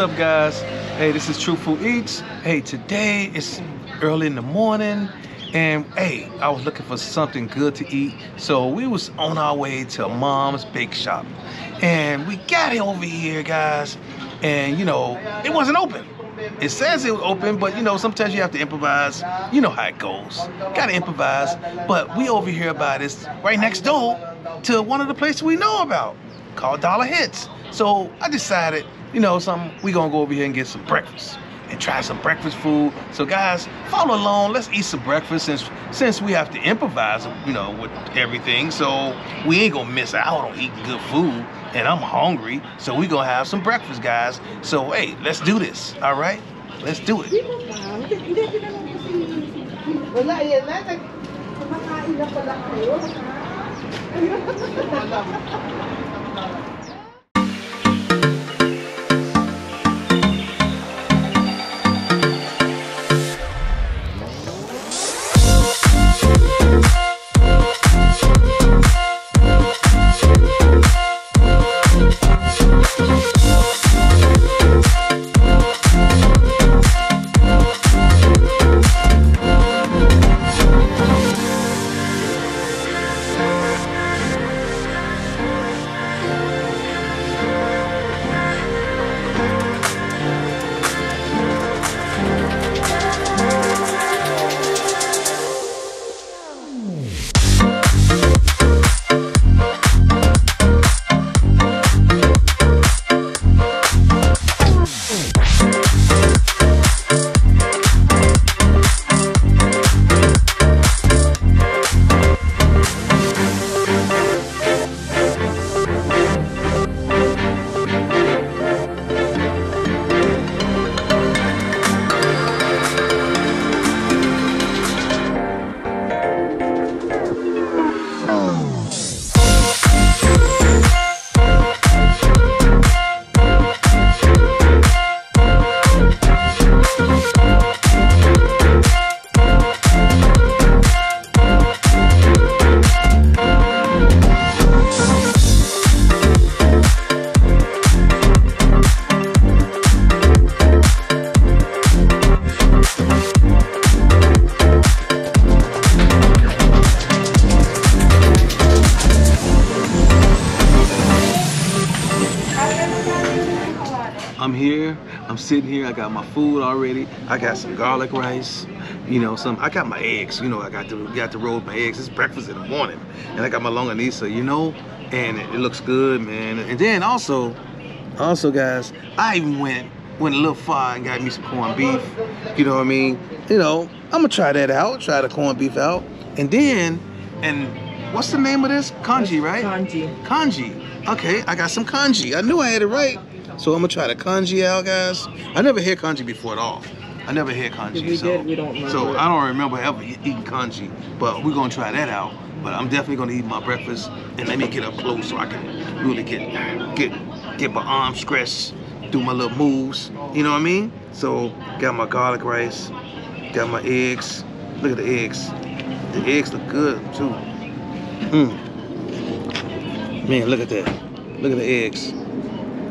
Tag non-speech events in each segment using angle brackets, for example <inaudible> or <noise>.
What's up, guys? Hey, this is True Food Eats. Hey, today it's early in the morning, and hey, I was looking for something good to eat, so we was on our way to Mom's Bake Shop, and we got it over here, guys, and you know it wasn't open. It says it was open, but you know sometimes you have to improvise. You know how it goes. Got to improvise. But we over here by this right next door to one of the places we know about called Dollar Hits. So I decided, you know, something we gonna go over here and get some breakfast and try some breakfast food. So guys, follow along. Let's eat some breakfast since since we have to improvise, you know, with everything. So we ain't gonna miss out on eating good food. And I'm hungry, so we gonna have some breakfast, guys. So hey, let's do this. All right, let's do it. I got some garlic rice. You know, some. I got my eggs. You know, I got to got to roll my eggs. It's breakfast in the morning, and I got my longanisa. You know, and it, it looks good, man. And then also, also guys, I even went went a little far and got me some corned beef. You know what I mean? You know, I'm gonna try that out. Try the corned beef out, and then, and what's the name of this? Congee, right? Congee. Congee. Okay, I got some congee. I knew I had it right. So I'm gonna try the congee out, guys. I never had congee before at all. I never had congee. So, did, So it. I don't remember ever eating congee, but we're gonna try that out. But I'm definitely gonna eat my breakfast and let me get up close so I can really get get get my arms stretched, do my little moves. You know what I mean? So got my garlic rice, got my eggs. Look at the eggs. The eggs look good too. Mm. Man, look at that. Look at the eggs.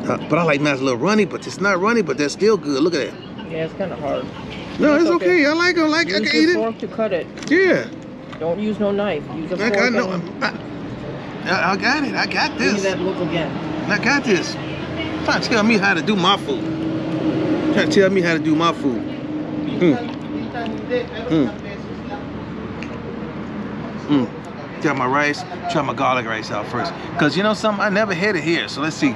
Uh, but I like mine a little runny, but it's not runny, but that's still good. Look at that. Yeah, it's kind of hard. No, It's it's okay. okay. I like it. I like it. I can eat it. fork to cut it. Yeah. Don't use no knife. Use a I fork. got no. and I, I, I got it. I got Give me that look again. I got this. Trying to tell me how to do my food. Trying to tell me how to do my food. Mm. Mm. Mm. Got my rice. Try my garlic rice out first. Cause you know something, I never had it here. So let's see.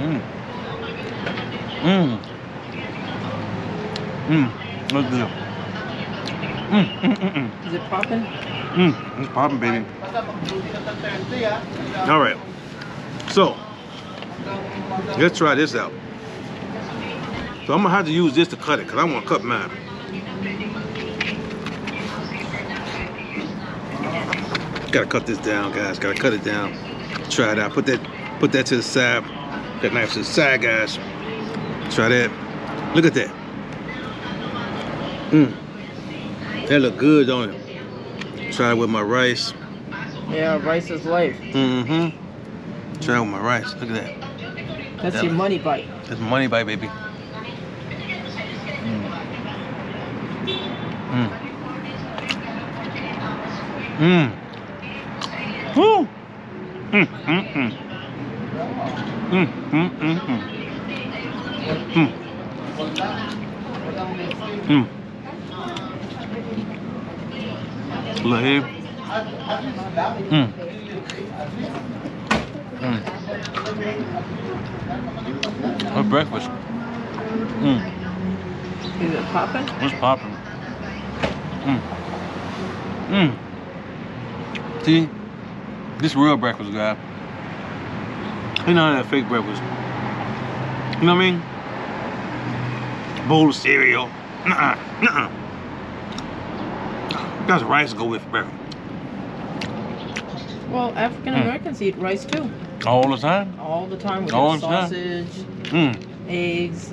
Mm. Mm. Mm. That's good. Mm, mm, mm, mm. Is it popping? Mm, it's popping, baby. All right. So, let's try this out. So I'm gonna have to use this to cut it, cause I want to cut mine. Gotta cut this down, guys. Gotta cut it down. Try it out. Put that, put that to the side. That knife to the side, guys. Try that. Look at that. Mmm. That look good, don't it? Try it with my rice. Yeah, rice is life. Mm-hmm. Try it with my rice. Look at that. That's Yeah. your money bite. That's money bite, baby. Mm. Mm. Mm. Woo. Mm, mm, mm. Mm, mm, mm, mm. Mm. Mm. Mm. Mm. What breakfast? Mm. Is it popping? What's popping? Mm. Mm. See, this real breakfast, guy. Ain't know that fake breakfast. You know what I mean? Bowl of cereal. Nuh-uh. Nuh-uh. That's rice go with breakfast. Well, African Americans eat rice too. All the time? All the time with All the time. sausage, Mm. eggs.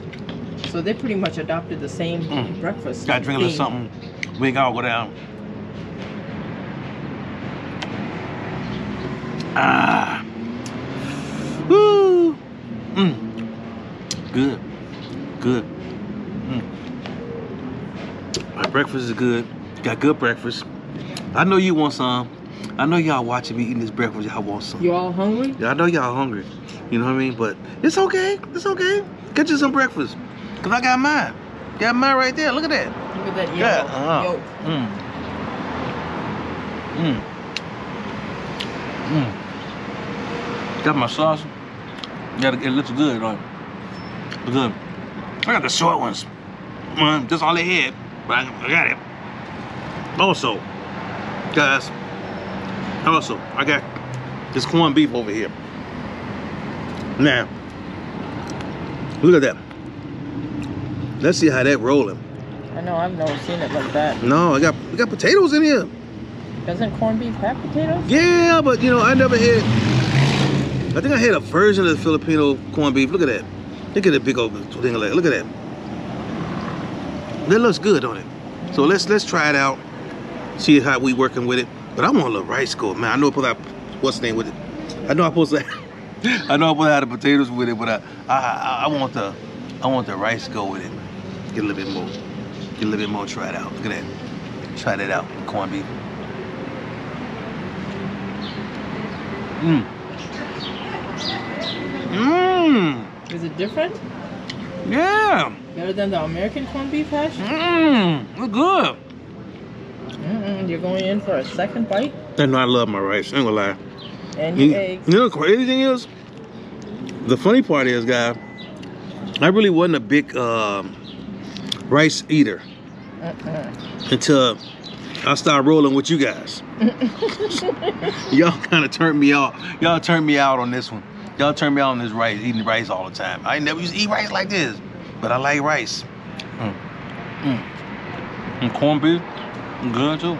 So they pretty much adopted the same Mm. breakfast. Got to drink a little something. We gotta go down. Ah. Mm. Good. Good. Mm. My breakfast is good. Got good breakfast. I know you want some. I know y'all watching me eating this breakfast. Y'all want some. You all hungry? Yeah, I know y'all hungry. You know what I mean? But it's okay. It's okay. Get you some breakfast. Cause I got mine. Got mine right there. Look at that. Look at that yolk. Yeah. Uh-huh. yolk. Mm. Mm. Mm. Got my sauce. Got it. Looks good. Right? Good. I got the short ones. Mm, that's all they had. But I, I got it. Also, guys. Also, I got this corned beef over here. Now, look at that. Let's see how that rolling. I know, I've never seen it like that. No, I got we got potatoes in here. Doesn't corned beef have potatoes? Yeah, but you know, I never had. I think I had a version of the Filipino corned beef. Look at that. Look at that big old thing that. Look at that. That looks good, don't it? So let's let's try it out. See how we working with it. But I want a little rice go, man. I know I put out what's the name with it. I know I supposed <laughs> to. I know I put out the potatoes with it, but I, I I I want the I want the rice go with it. Get a little bit more. Get a little bit more. Try it out. Look at that. Try that out. Corned beef. Mmm. Mmm. Is it different? Yeah. Better than the American corned beef hash? Mmm. Look good. Mm-mm, you're going in for a second bite? I know I love my rice. I ain't gonna lie. And You, eggs. you know the crazy thing is? The funny part is, guy, I really wasn't a big um rice eater Mm-mm. until I started rolling with you guys. <laughs> Y'all kind of turned me off. Y'all turned me out on this one. Y'all turned me out on this rice, eating rice all the time. I ain't never used to eat rice like this, but I like rice. Mm. Mm. And corned beef, good too.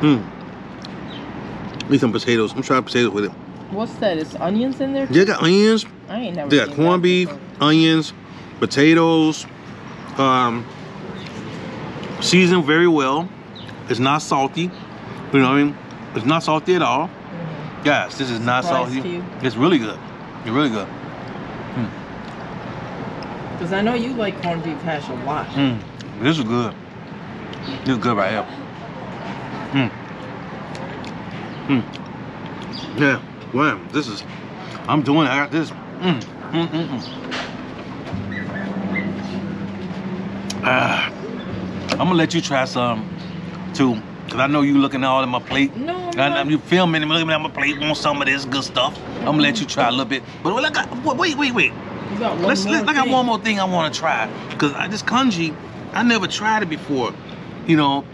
Mm. Need some potatoes. I'm trying potatoes with it. What's that? Is onions in there? They got onions, I ain't never they got seen corned beef, before. onions, potatoes, um, seasoned very well. It's not salty. You know what I mean? It's not salty at all. Guys, this is not salty. It's really good. It's really good. Because I know you like corned beef hash a lot. Mm. This is good. This is good right here. Mm. Mm. Yeah. Wow. This is. I'm doing. it. I got this. Mm. Mm. Mm. Mm. Ah. I'm gonna let you try some too, cause I know you looking all in my plate. No, I'm I, not. you filming and looking at my plate, want some of this good stuff. I'm gonna let you try a little bit. But wait, I got- wait, wait, wait. You got one Let's, more let, I got one more thing I want to try because I, this congee, I never tried it before, you know,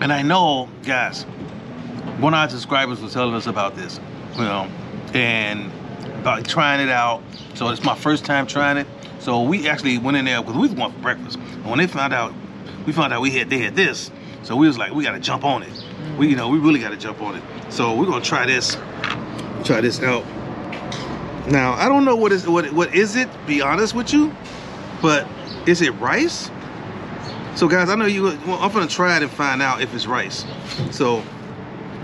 and I know, guys, one of our subscribers was telling us about this, you know, and about trying it out. So it's my first time trying it. So we actually went in there because we was going for breakfast. And when they found out, we found out we had they had this. So we was like, we got to jump on it. We, you know, we really got to jump on it. So we're gonna try this, try this out. Now I don't know what is what what is it. Be honest with you, but is it rice? So guys, I know you. Well, I'm gonna try it and find out if it's rice. So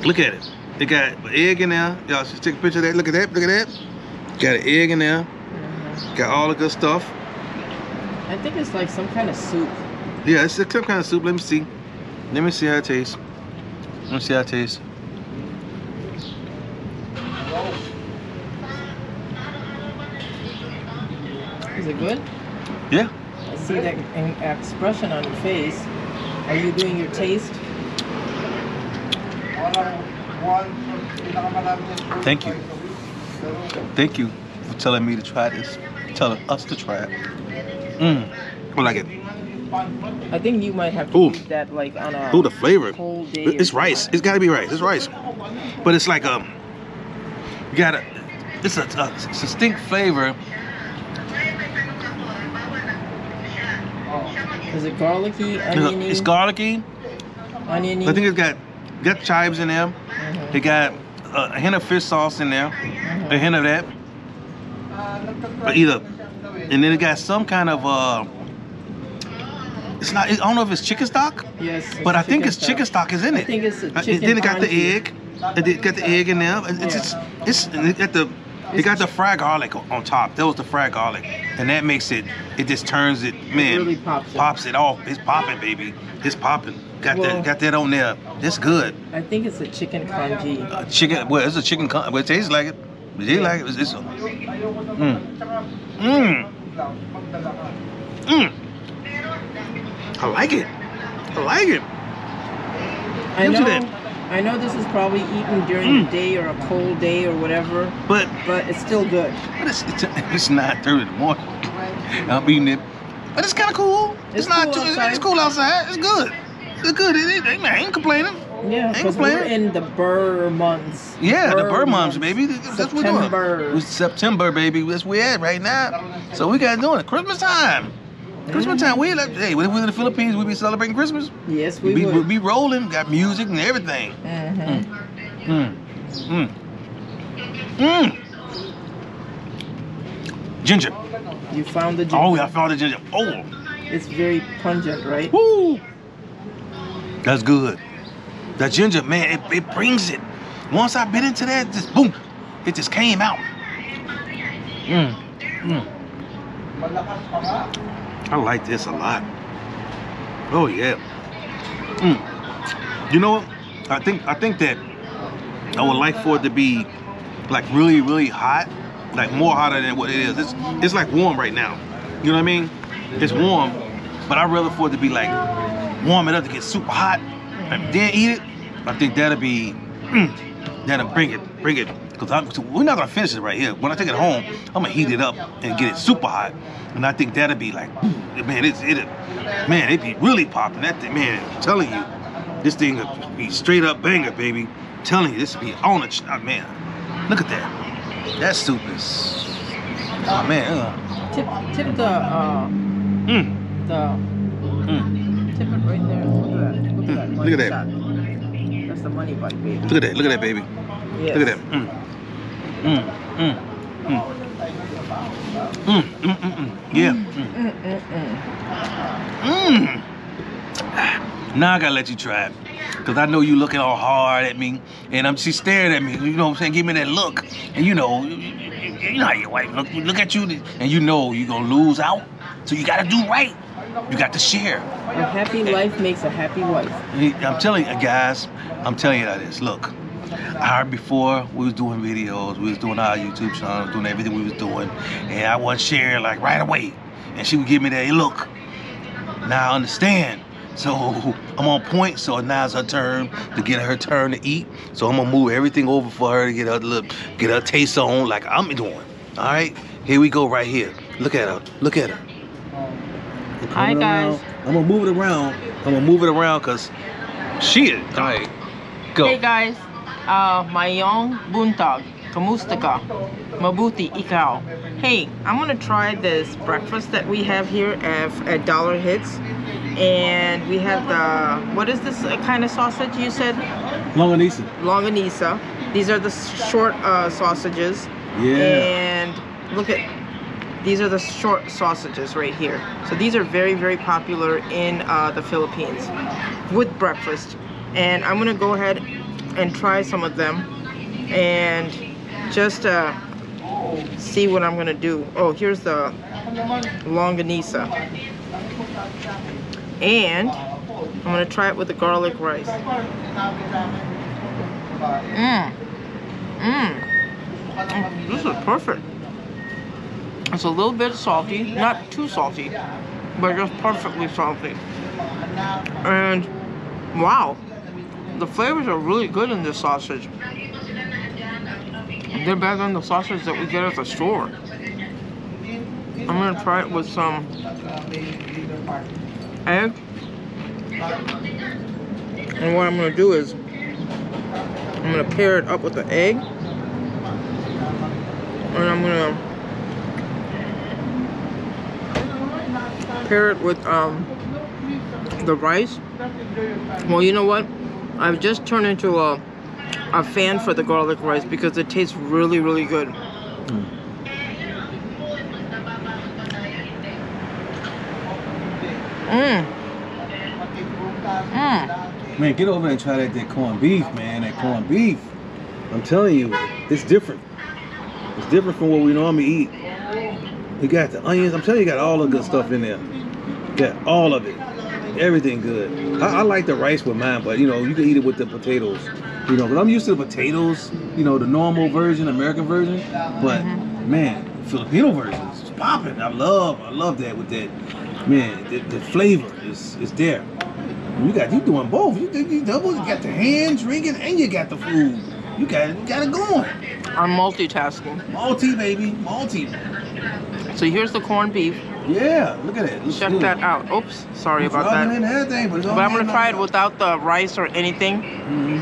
look at it. It got egg in there. Y'all should take a picture of that. Look at that. Look at that. Got an egg in there. Got all the good stuff. I think it's like some kind of soup. Yeah, it's some kind of soup. Let me see. Let me see how it tastes. Let me see how it tastes. Is it good? Yeah. I see that expression on your face. Are you doing your taste? Thank you. Thank you for telling me to try this. Telling us to try it. Mmm. I like it. I think you might have to Ooh. eat that like on a Ooh, the flavor. It's rice. It's got to be rice. It's rice. But it's like um, you gotta. It's a, a distinct flavor. Is it garlicky, It's, oniony? it's garlicky. oniony. I think it's got got chives in there. Mhm. It got a hint of fish sauce in there. Mhm. A hint of that. But either, and then it got some kind of uh. It's not. I don't know if it's chicken stock, Yes. but I think it's stock. chicken stock is in it. I think it's a Uh, chicken then it got the egg. It got the egg in there. It's Yeah. just, it's it got the it got the fried garlic on- top. That was the fried garlic, and that makes it. It just turns it, man. really pops it. Pops it off. It's popping, baby. It's popping. Got Well- that. Got that on there. It's good. I think it's a chicken congee. Uh, chicken. Well, it's a chicken. congee. well, it tastes like it. It tastes like it. It's, it's a, mm. Mm. Mm. I like it. I like it. I know. I know this is probably eaten during Mm. the day or a cold day or whatever, But but it's still good. But it's, it's, it's 9.30 in the morning. <laughs> I'm eating it. But it's kind of cool. It's, It's not cool too, it's, outside. it's cool outside. It's good. It's good. It, it, I ain't complaining. Yeah, because we're in the Ber months. Yeah, the Ber months, moms, baby. That's what we're doing. September. It's September, baby. That's where we at right now. So we got doing it. Christmas time. Christmas time. We like, hey, when we in the Philippines, we be celebrating Christmas. Yes, we, We, be, we would. be rolling, got music and everything. Mhm. Mm. Mm. Mm. Ginger. You found the ginger. Oh, I found the ginger. Oh. It's very pungent, right? Woo! That's good. That ginger, man, it, it brings it. Once I bit into that, just boom, it just came out. Mm. Mm. I like this a lot. Oh yeah. Mm. You know what? I think I think that I would like for it to be like really, really hot, like more hotter than what it is. It's it's like warm right now. You know what I mean? It's warm, but I'd rather for it to be like warm enough to get super hot and then eat it. I think that'll be mm, that'll bring it, bring it. Cause I'm, so we're not gonna finish it right here. When I take it home, I'm gonna heat it up and get it super hot. And I think that'll be like, man, it's it, man, it be really popping. That thing, man, I'm telling you, this thing will be straight up banger, baby. I'm telling you, this will be on ch- oh, man. Look at that. That soup is, oh man, uh, Tip, tip the, uh, mm, the, mm. tip it right there. Look at that. Look at that. Mm, look at that. That's the money baby. Look at that, look at that, baby. Yes. Look at that. Mm. Mm, mm, mm. Mm, mm, mm, mm. Yeah. Mm. Mm-mm-mm. Mm. Now I gotta let you try it. Cause I know you looking all hard at me, and I'm she's staring at me. You know what I'm saying? Give me that look, and you know, you, know how your wife look. Look at you, and you know you gonna lose out. So you gotta do right. You got to share. A happy life makes a happy wife. I'm telling you guys, I'm telling you this. Look, I heard before we was doing videos, we was doing our YouTube channel, doing everything we was doing, and I wasn't sharing like right away. And she would give me that hey, look. Now I understand. So <laughs> I'm on point. So now it's her turn to get her turn to eat. So I'm gonna move everything over for her to get her look, get her taste on like I'm doing. All right, here we go right here. Look at her. Look at her. Hi, guys. I'm gonna move it around. I'm gonna move it around because she is. All right, go. Hey guys, uh, maayong buntag, kamusta ka? Mabuti ikaw. Hey, I'm gonna try this breakfast that we have here at, at Dollar Hits, and we have the what is this kind of sausage you said? Longanisa. Longanisa. These are the short uh, sausages. And look at these are the short sausages right here. So these are very very popular in uh, the Philippines with breakfast. And I'm gonna go ahead and try some of them and just uh, see what I'm gonna do. Oh, here's the longanisa. And I'm gonna try it with the garlic rice. Mmm. Mmm. This is perfect. It's a little bit salty, not too salty, but just perfectly salty. And wow, the flavors are really good in this sausage. They're better than the sausage that we get at the store. I'm gonna try it with some egg. And what I'm gonna do is I'm gonna pair it up with the egg. And I'm gonna pair it with um, the rice. Well, you know what? I've just turned into a, a fan for the garlic rice because it tastes really, really good. Mmm. Mmm. Man, get over and try that, that corned beef, man. That corned beef. I'm telling you, it's different. It's different from what we normally eat. You got the onions. I'm telling you, you got all the good stuff in there. You got all of it. Everything good. I, I like the rice with mine, but you know, you can eat it with the potatoes. You know, but I'm used to the potatoes, you know, the normal version, American version. But mm-hmm. man, Filipino version is popping. I love, I love that with that. Man, the, the flavor is is there. You got you doing both. You, you double. You got the hands ringing, and you got the food. You got it. You got it going. I'm multitasking. Multi baby, multi. So here's the corned beef. Yeah, look at it. Looks Check good. that out. Oops, sorry It's about that. everything, but, But I'm gonna try it without the rice or anything. Mhm.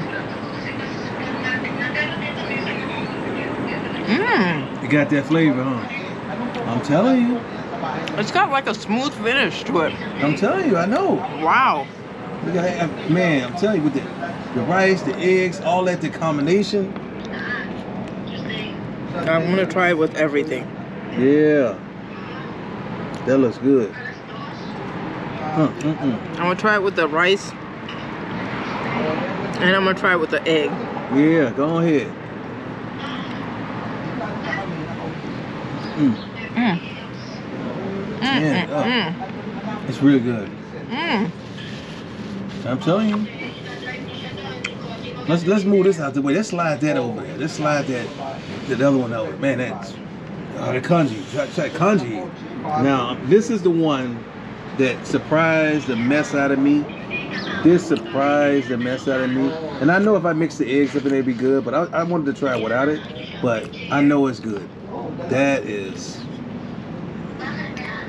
Mmm. You got that flavor, huh? I'm telling you. It's got like a smooth finish to it. I'm telling you. I know. Wow. Look at that. Man, I'm telling you, with the, the rice, the eggs, all that, the combination. I'm gonna try it with everything. Yeah. That looks good. Mm, uh, mm-mm. I'm gonna try it with the rice. And I'm gonna try it with the egg. Yeah, go ahead. Mm, Mmm. Yeah, Mmm. uh. Mmm. it's really good. Mm. I'm telling you. Let's let's move this out the way. Let's slide that over there. Let's slide that the other one over. Man, that's oh, the congee. Try, try congee. Now this is the one that surprised the mess out of me. This surprised the mess out of me. And I know if I mix the eggs up, it'd be good. But I, I wanted to try it without it. But I know it's good. That is.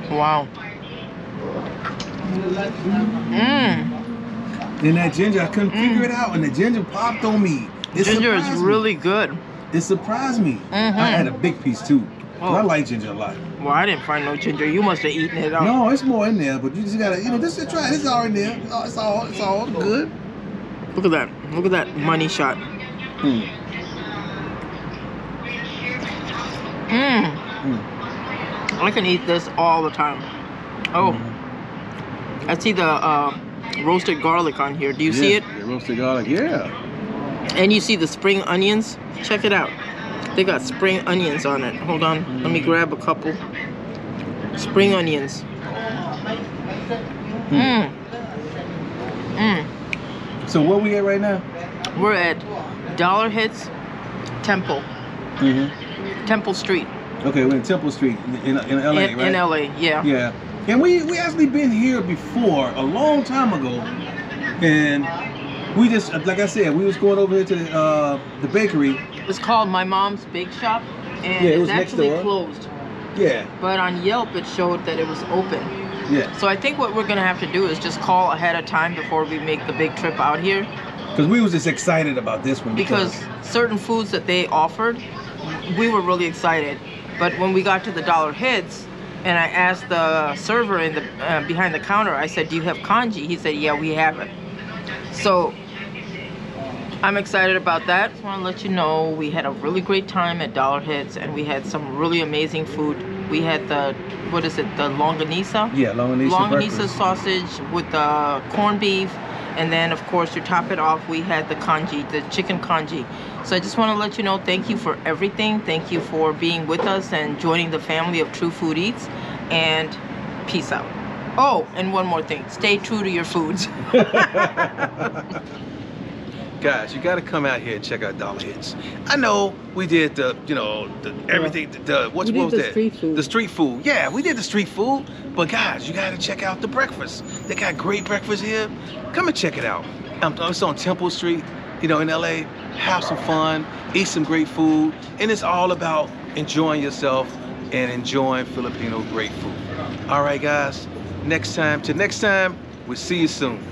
Wow. Mmm. And that ginger, I couldn't figure it out, and the ginger popped on me. It Ginger is me. really good. It surprised me. Mhm. I had a big piece too. Oh. I like ginger a lot. Well, I didn't find no ginger. You must have eaten it up. No, it's more in there, but you just gotta, you know, just try. it. It's all in there. It's all, it's all, it's all good. Look at that. Look at that money shot. Hmm. Mmm. Mm. I can eat this all the time. Oh, Mhm. I see the uh, roasted garlic on here. Do you see it? the roasted garlic. Yeah. And you see the spring onions? Check it out. They got spring onions on it. Hold on. Let me grab a couple. Spring onions. Mmm. Mmm. So where we at right now? We're at Dollar Hits Temple. Mm-hmm. Temple Street. Okay, we're in Temple Street in, in, in LA, in, right? in LA, yeah. Yeah. And we we actually been here before a long time ago, and we just like I said, we was going over here to the, uh, the bakery. It's called My Mom's Bake Shop. And Yeah, it it's actually closed. Yeah, But on Yelp, it showed that it was open. yeah. So I think what we're gonna have to do is just call ahead of time before we make the big trip out here. Because we was just excited about this one Because certain foods that they offered, we were really excited. But when we got to the Dollar Hits, and I asked the server in the uh, behind the counter, I said, "Do you have congee?" He said, "Yeah, we have it." So I'm excited about that. Just want to let you know we had a really great time at Dollar Hits, and we had some really amazing food. We had the what is it? The longanisa. yeah, longanisa, longanisa breakfast. sausage with the corned beef And then, of course, to top it off, we had the congee, the chicken congee. So I just want to let you know, thank you for everything. Thank you for being with us and joining the family of True Food Eats. And peace out. Oh, and one more thing. Stay true to your foods. <laughs> <laughs> Guys, you got to come out here and check out Dollar Hits. I know we did the, you know, the everything, the, the what's what was the that? street food. The street food. Yeah, we did the street food. But guys, you got to check out the breakfast. They got great breakfast here. Come and check it out. Um, it's on Temple Street, you know, in LA. Have some fun, eat some great food, and it's all about enjoying yourself and enjoying Filipino great food. All right, guys. Next time, till next time, we'll see you soon.